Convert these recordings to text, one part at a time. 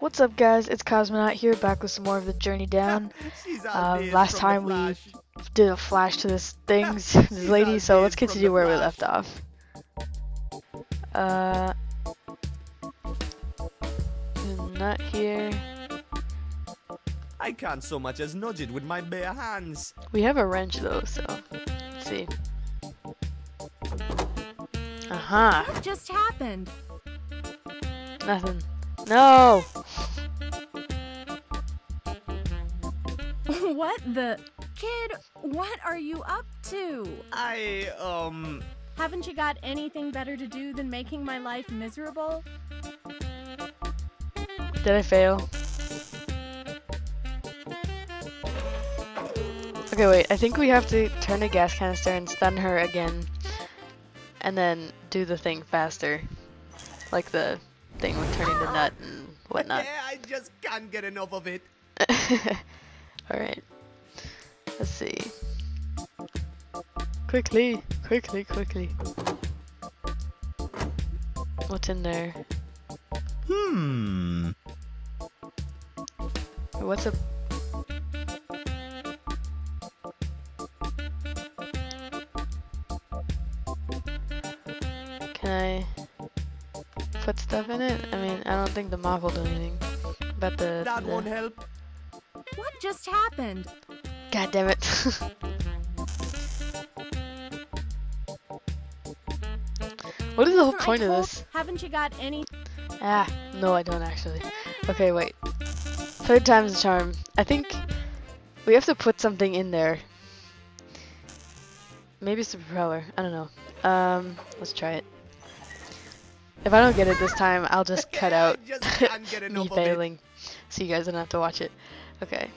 What's up guys, it's Cosmonaut here, back with some more of the Journey Down. Um, last time we did a flash to this thing's this lady, so let's continue where we left off. Uh, not here. I can't so much as nudge it with my bare hands. We have a wrench though, so let's see. Aha! What just happened? Nothing. No! What the? Kid, what are you up to? I, um... Haven't you got anything better to do than making my life miserable? Did I fail? Okay, wait. I think we have to turn the gas canister and stun her again. And then do the thing faster. Like the thing with turning the nut and whatnot. Yeah, I just can't get enough of it. Alright. Let's see. Quickly, quickly, quickly. What's in there? Hmm. What's up? Can I put stuff in it? I mean, I don't think the mop will do anything. But the, That the won't help. What just happened? God damn it. what is the whole Wasn't point of this? Haven't you got any? Ah, no I don't actually. Okay, wait. Third time's the charm. I think we have to put something in there. Maybe it's the propeller. I don't know. Um, let's try it. If I don't get it this time, I'll just cut out just me enough failing. So you guys don't have to watch it. Okay.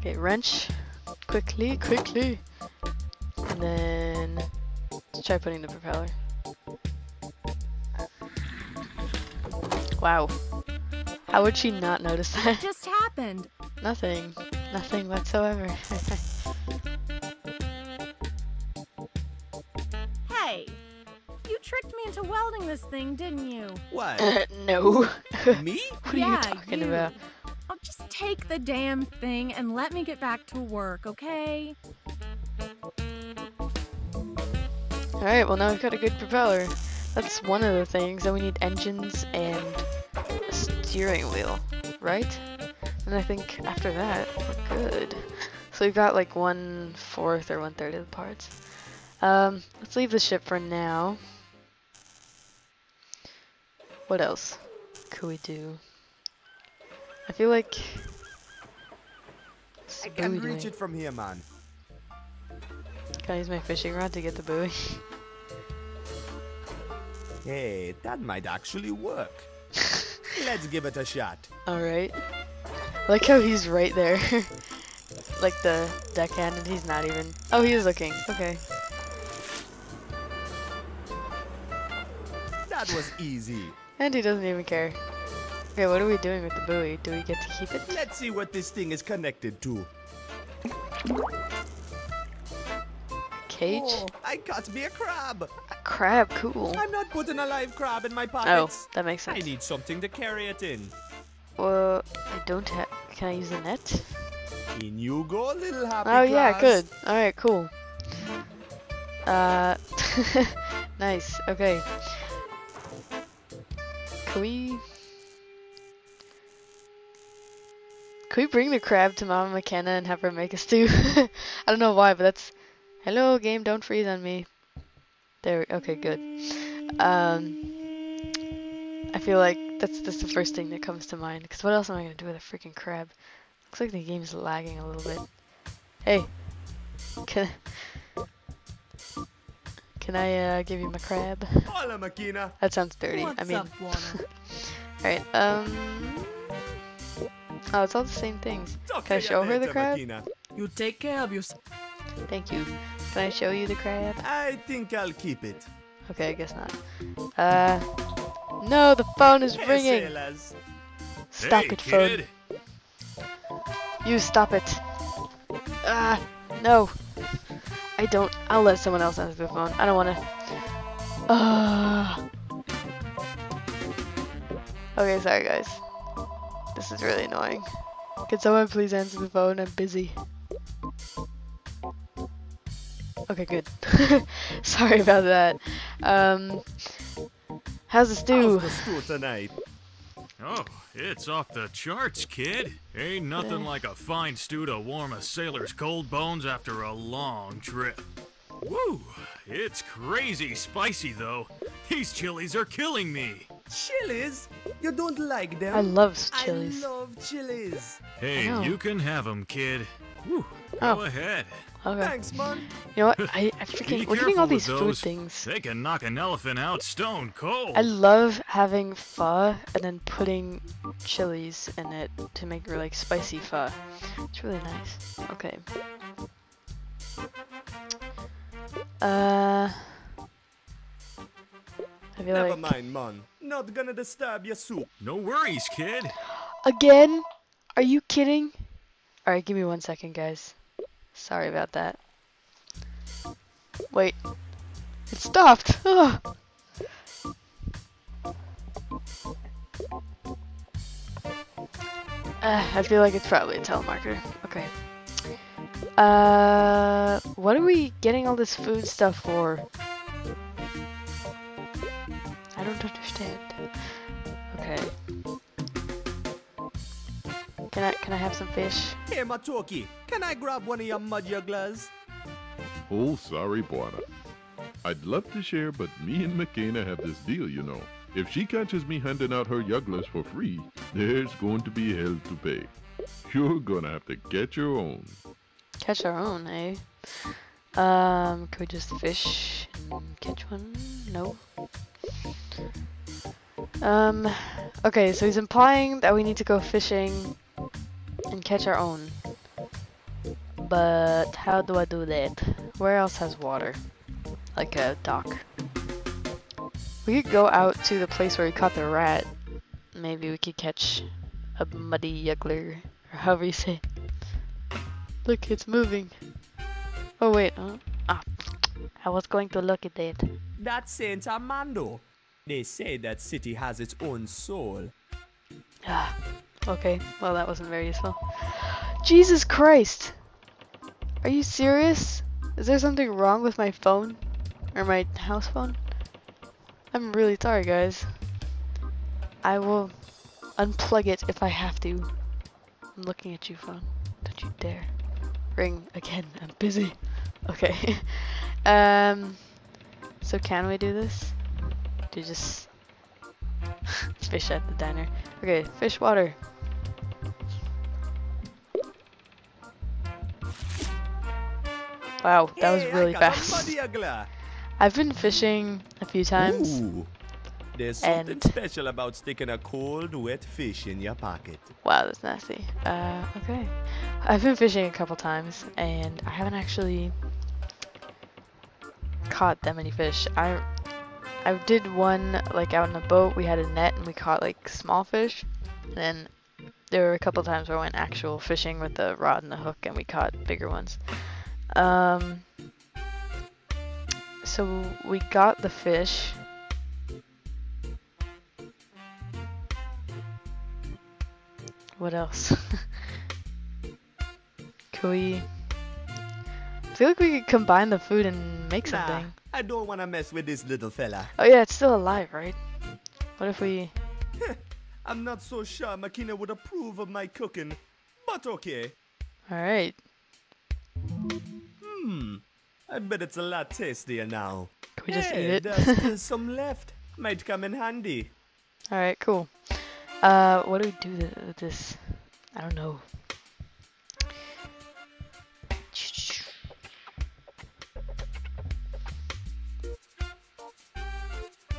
Okay, wrench. Quickly, quickly. And then let's try putting the propeller. Wow. How would she not notice that? Just happened. Nothing. Nothing whatsoever. Hey, you tricked me into welding this thing, didn't you? What? no. Me? What are yeah, you talking you. about? Take the damn thing and let me get back to work, okay? Alright, well now we've got a good propeller. That's one of the things. Then we need engines and a steering wheel, right? And I think after that, we're good. So we've got like one fourth or one third of the parts. Um, let's leave the ship for now. What else could we do? I feel like... what's I can't reach doing? it from here, man. Can I use my fishing rod to get the buoy? Hey, that might actually work. Let's give it a shot. Alright. I like how he's right there. like the deckhand and he's not even. Oh, he is looking. Okay. That was easy. And he doesn't even care. Okay, what are we doing with the buoy? Do we get to keep it? Let's see what this thing is connected to. Cage? Oh, I caught me a crab. A crab, cool. I'm not putting a live crab in my pockets. Oh, that makes sense. I need something to carry it in. Well, I don't have. Can I use the net? In you go, little happy Oh, yeah, good. Alright, cool. Uh, nice. Okay. Can we... Can we bring the crab to Mama Makena and have her make a stew? I don't know why, but that's... Hello, game, don't freeze on me. There, okay, good. Um, I feel like that's, that's the first thing that comes to mind. Because what else am I going to do with a freaking crab? Looks like the game's lagging a little bit. Hey, can can I uh, give you my crab? Hola, That sounds dirty. I mean, alright. Um. Oh, it's all the same things. Can I show her the crab? You take care of yourself. Thank you. Can I show you the crab? I think I'll keep it. Okay, I guess not. Uh. No, the phone is ringing. Stop it, phone. You stop it. Ah, no. I don't. I'll let someone else answer the phone. I don't want to. Ah. Okay, sorry guys. This is really annoying. Can someone please answer the phone? I'm busy. Okay, good. sorry about that. Um, how's the stew? How's the stew tonight? Oh, it's off the charts, kid. Ain't nothing like a fine stew to warm a sailor's cold bones after a long trip. Woo! It's crazy spicy, though. These chilies are killing me. Chilies? You don't like them? I love chilies. I love chilies. Hey, know. you can have them, kid. Woo, Oh. go ahead. Okay. Thanks, man. You know what? I, I Be freaking we're getting all these food those. things. They can knock an elephant out stone cold. I love having pho and then putting chilies in it to make it like spicy pho. It's really nice. Okay. Uh, I feel Never like mind, man. Not gonna disturb your soup. no worries, kid. again. Are you kidding? All right, give me one second, guys. Sorry about that. Wait, it stopped. Ugh. Uh, I feel like it's probably a telemarketer. Okay. Uh, what are we getting all this food stuff for? Can I can I have some fish? Hey, Matoki, can I grab one of your mud yugglers? Oh, sorry, Bwana. I'd love to share, but me and Makena have this deal, you know. If she catches me handing out her yugglers for free, there's going to be hell to pay. You're gonna have to get your own. Catch our own, eh? Um, could we just fish and catch one? No. Um, okay, so he's implying that we need to go fishing and catch our own. But how do I do that? Where else has water? Like a dock. We could go out to the place where we caught the rat. Maybe we could catch a muddy yuggler, or however you say. it. Look, it's moving. Oh wait, uh, ah, I was going to look at it. That's Saint Armando. They say that city has its own soul. Okay, well that wasn't very useful. Jesus Christ! Are you serious? Is there something wrong with my phone? Or my house phone? I'm really sorry guys. I will unplug it if I have to. I'm looking at you phone. Don't you dare. Ring again, I'm busy. Okay. um so can we do this? Do just fish at the diner? Okay, fish water. Wow, that was really I got a fast. I've been fishing a few times. Ooh. There's something And- special about sticking a cold, wet fish in your pocket. Wow, that's nasty. Uh, okay. I've been fishing a couple times and I haven't actually caught that many fish. I I did one like out in a boat. We had a net and we caught like small fish. And then there were a couple times where I went actual fishing with the rod and the hook and we caught bigger ones. Um, so we got the fish. What else? Could we? I feel like we could combine the food and make Nah, something. I don't wanna mess with this little fella. Oh yeah, it's still alive, right? What if we? I'm not so sure Makena would approve of my cooking, but okay. All right. Hmm, I bet it's a lot tastier now. Can we just eat Hey, it? there's still some left. Might come in handy. All right, cool. Uh, what do we do with this? I don't know.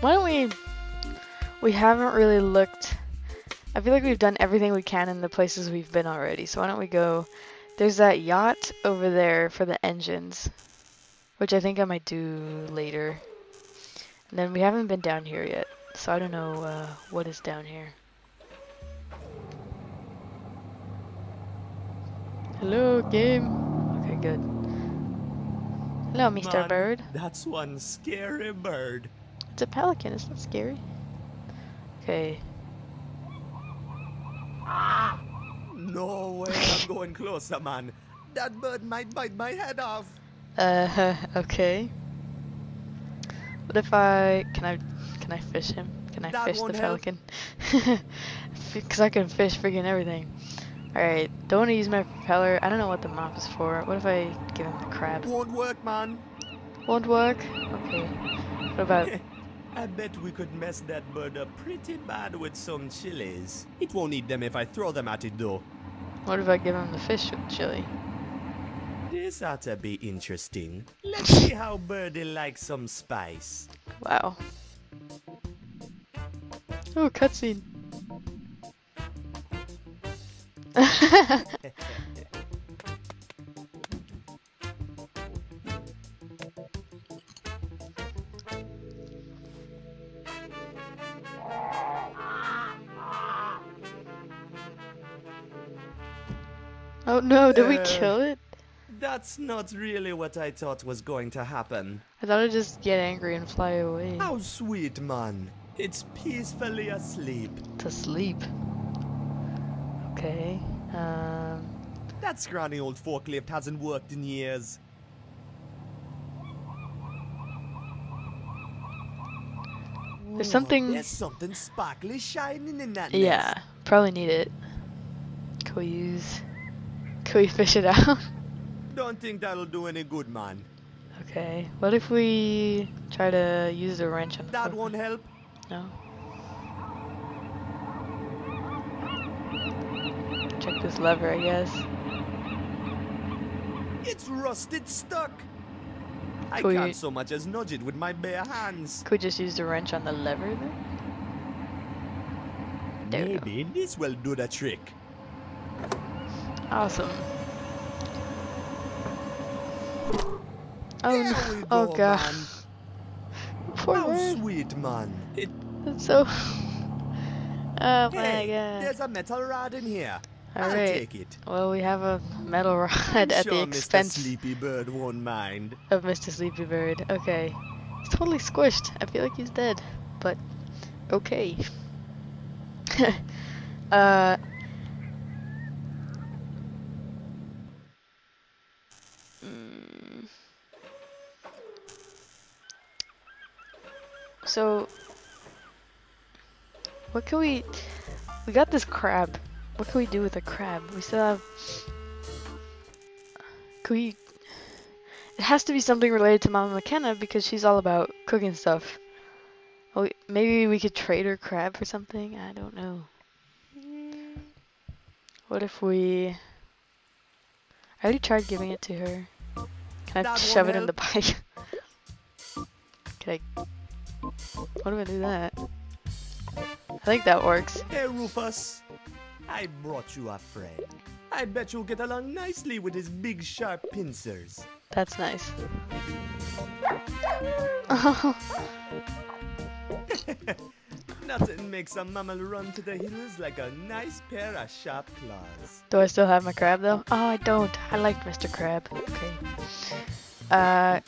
Why don't we? We haven't really looked. I feel like we've done everything we can in the places we've been already. So why don't we go? There's that yacht over there for the engines, which I think I might do later. And then we haven't been down here yet, so I don't know uh, what is down here. Hello, game. Okay, good. Hello, Mr. Man, Bird. That's one scary bird. It's a pelican. It's not scary. Okay. No way I'm going closer, man. That bird might bite my head off. Uh, okay. What if I can I can I fish him? Can I That fish the pelican? Because I can fish freaking everything. All right, don't want to use my propeller. I don't know what the mop is for. What if I give him the crab? Won't work, man. Won't work. Okay. What about? I bet we could mess that bird up pretty bad with some chilies. It won't eat them if I throw them at it, though. What if I give him the fish with chili? This ought to be interesting. Let's see how Birdie likes some spice. Wow. Oh, cutscene. did we kill it? That's not really what I thought was going to happen. I thought it'd just get angry and fly away. How sweet, man. It's peacefully asleep. To sleep. Okay. Um. That scrawny old forklift hasn't worked in years. There's something- There's something sparkly shining in that Yeah, nest. probably need it. Can we use? Can we fish it out? Don't think that'll do any good, man. okay. What if we try to use the wrench on the That won't help. No. Check this lever, I guess. It's rusted stuck. I Could we- can't so much as nudge it with my bare hands. Could we just use the wrench on the lever then? There we. Maybe this will do the trick. Awesome. Oh There no! Oh go, god! man. Poor How man. sweet, man. It, That's so. Oh my hey, god! there's a metal rod in here. I'll Alright. take it. Well, we have a metal rod I'm at sure the Mr. expense Sleepy Bird won't mind. of Mr. Sleepy Bird. Okay. He's totally squished. I feel like he's dead. But, okay. uh. So, what can we? We got this crab. What can we do with a crab? We still have. Can we? It has to be something related to Mama Makena because she's all about cooking stuff. Oh, maybe we could trade her crab for something. I don't know. What if we? I already tried giving it to her. Can I That shove it in the help. pipe? Can I? What do I do that? I think that works. Hey, Rufus. I brought you a friend. I bet you'll get along nicely with his big sharp pincers. That's nice. Nothing makes a mammal run to the hills like a nice pair of sharp claws. Do I still have my crab though? Oh, I don't. I like Mr. Crab. Okay. Uh,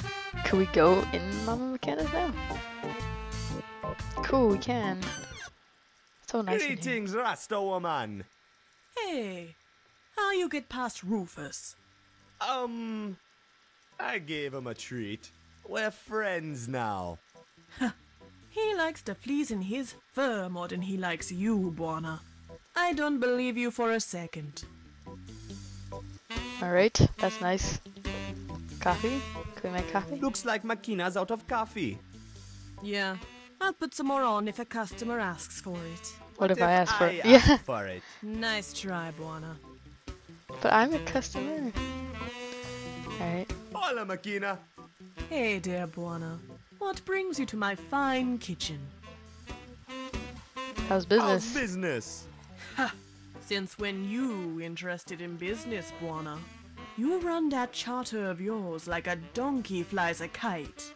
can we go in Mama Makena's now? Cool, we can. So nice. Greetings, Rasta woman. Hey, how you get past Rufus? Um, I gave him a treat. We're friends now. He likes the fleas in his fur more than he likes you, Bwana. I don't believe you for a second. All right, that's nice. Coffee? Can we make coffee? Looks like Makena's out of coffee. Yeah, I'll put some more on if a customer asks for it. What, if I ask for? I yeah, ask for it? Nice try, Bwana. but I'm a customer. All right. Hola, Makena. Hey, dear Bwana. What brings you to my fine kitchen? How's How's business? business? Since when you interested in business, Bwana? You run that charter of yours like a donkey flies a kite.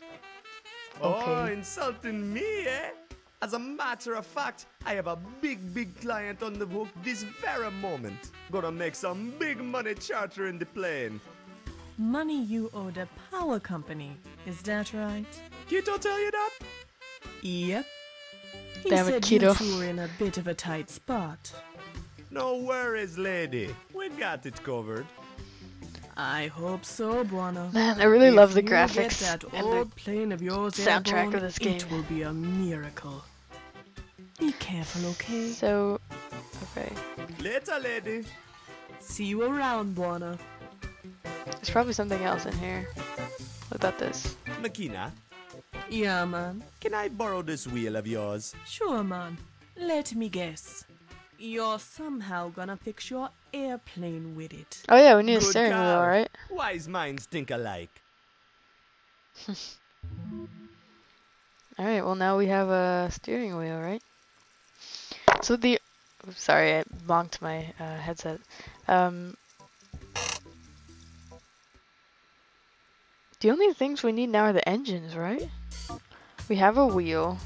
Oh, insulting me, eh? As a matter of fact, I have a big, big client on the hook this very moment. Gonna make some big money chartering the plane. Money you owe the power company, is that right? Kito tell you that? Yep. He Damn it, said you two were in a bit of a tight spot. No worries, lady. We got it covered. I hope so, Bwana. Man, I really If love the graphics that and old the plane of yours soundtrack airborne, of this game. It will be a miracle. Be careful, okay? so. Okay. Later, lady. See you around, Bwana. There's probably something else in here. What about this? Makena, Yeah, man. can I borrow this wheel of yours? Sure, man. Let me guess. You're somehow gonna fix your airplane with it. Oh yeah, we need a Good steering wheel, right? Wise minds think alike. Alright, well now we have a steering wheel, right? So the... oops, Sorry, I bonked my uh, headset. Um, the only things we need now are the engines, right? We have a wheel.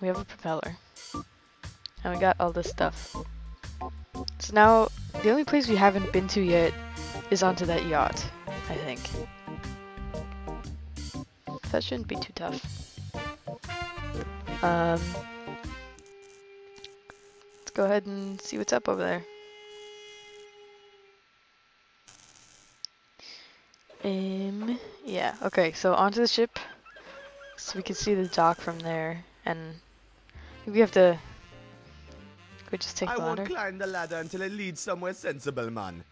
We have a propeller. And we got all this stuff. So now, the only place we haven't been to yet is onto that yacht, I think. That shouldn't be too tough. Um, let's go ahead and see what's up over there. Um, yeah, okay, so onto the ship. So we can see the dock from there, and we have to. We just take I the won't ladder? climb the ladder until it leads somewhere sensible, man.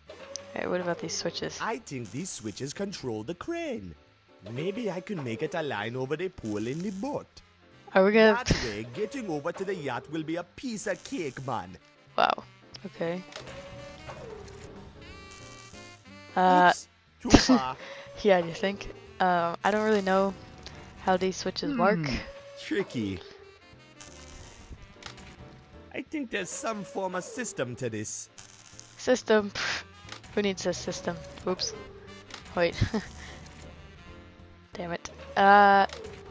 Okay, what about these switches? I think these switches control the crane. Maybe I can make it align over the pole in the boat. Are we gonna? That way, getting over to the yacht will be a piece of cake, man. Wow. Okay. Uh, Oops, too far. yeah, you think? Um, I don't really know how these switches work. Hmm, Tricky. I think there's some form of system to this. System. pff, Who needs a system? Oops. Wait. Damn it. Uh,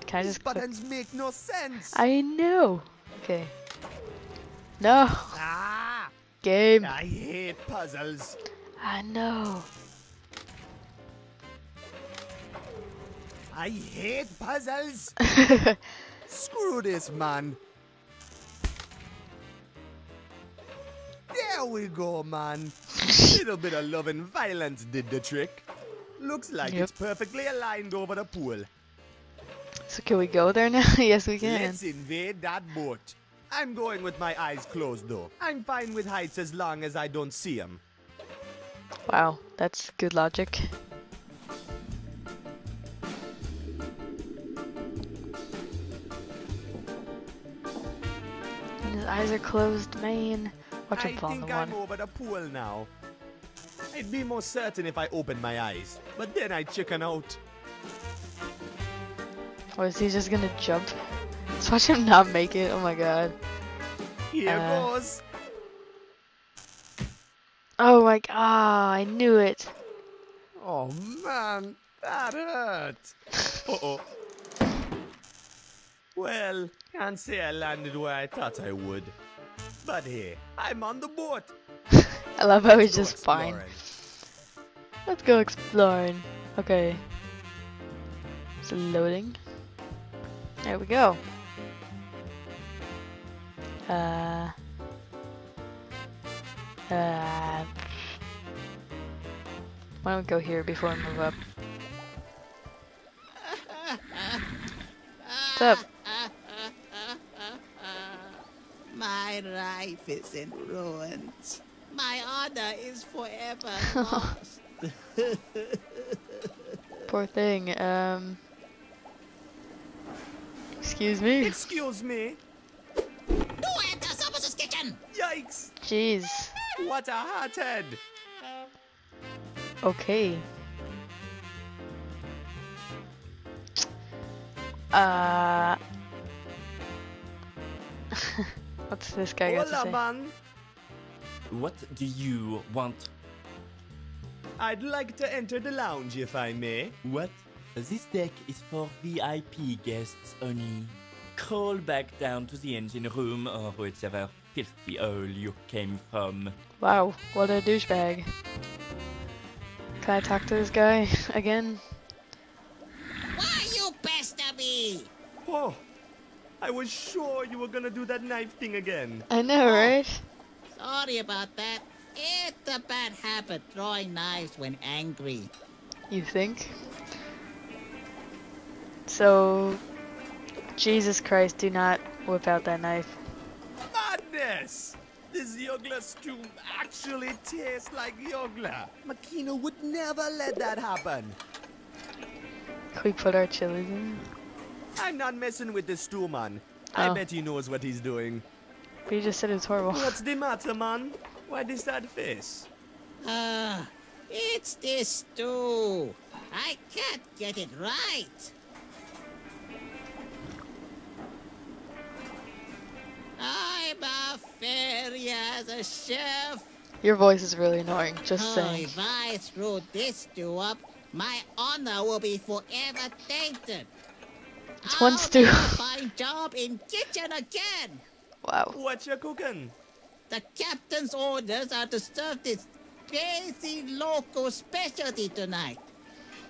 can I These just click? buttons make no sense. I know. Okay. No. Ah, Game. I hate puzzles. I know. I hate puzzles. Screw this, man. We go, man. Little bit of love and violence did the trick. Looks like Yep. it's perfectly aligned over the pool. so can we go there now? yes, we can. Let's invade that boat. I'm going with my eyes closed, though. I'm fine with heights as long as I don't see them. Wow, that's good logic. And his eyes are closed, man. Watch I him fall in think the I'm over the pool now. I'd be more certain if I opened my eyes, but then I'd chicken out. Or is he just gonna jump? Let's watch him not make it. Oh my god. Here Uh. goes. Oh my god, I knew it. Oh man, that hurt. Uh oh. Well, can't say I landed where I thought I would. But hey, I'm on the boat. I love how he's just fine. Let's go exploring. Okay. It's loading. There we go. Uh. Uh. Why don't we go here before we move up? What's up? My life is in ruins. My honor is forever lost. Poor thing. Um. Excuse me. Excuse me. Who enters opposite kitchen? Yikes! Jeez. What a hothead! Okay. Uh. What's this guy got to say? man. What do you want? I'd like to enter the lounge if I may. What? This deck is for VIP guests only. Crawl back down to the engine room uh, or whichever filthy hole you came from. Wow, what a douchebag. Can I talk to this guy again? I was sure you were gonna do that knife thing again. I know, oh. right? Sorry about that. It's a bad habit throwing knives when angry. You think? So, Jesus Christ, do not whip out that knife. Madness! This Yogla stew actually tastes like Yogla. Makena would never let that happen. Can we put our chilies in? I'm not messing with this stew, man. I Oh. bet he knows what he's doing. But you just said it's horrible. What's the matter, man? Why this sad face? Ah, it's this stew. I can't get it right. I'm a failure as a chef. Your voice is really annoying, just Oh, saying. if I screw this stew up, my honor will be forever tainted. It's one I'll stew. my job in kitchen again. Wow. What you cooking? The captain's orders are to serve this crazy local specialty tonight.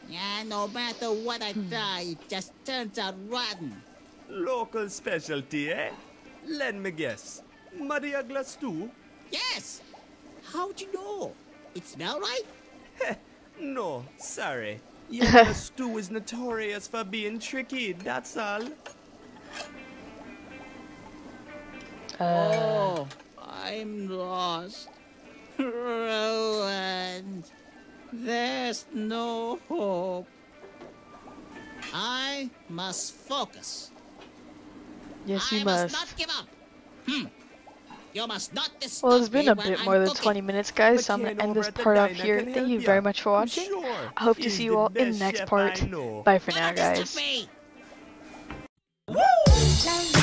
Yeah, no matter what I try, it just turns out rotten. Local specialty, eh? Let me guess. Maria Yogla stew? Yes! How'd you know? It smell right? No, sorry. Yogla stew is notorious for being tricky, that's all. Uh, Oh, I'm lost. Ruined. There's no hope. I must focus. yes, I you must. must. not give up. Hmm. You must not Well, it's been a bit more than 20 minutes, guys, so I'm gonna end this part off here. Thank you very much for watching. I hope to see you all in the next part. Bye for now, guys. Woo!